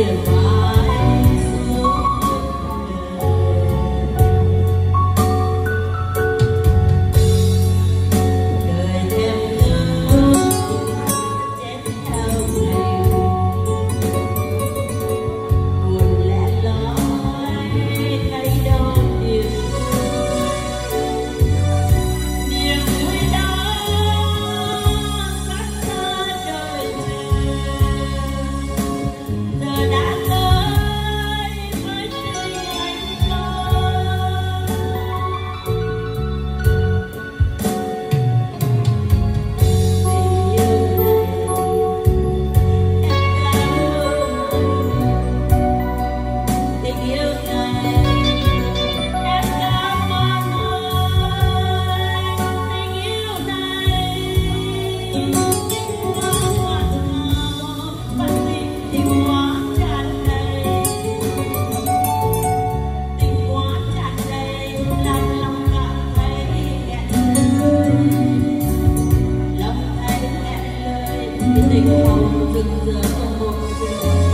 get. Hãy hồng cho kênh Ghiền Mì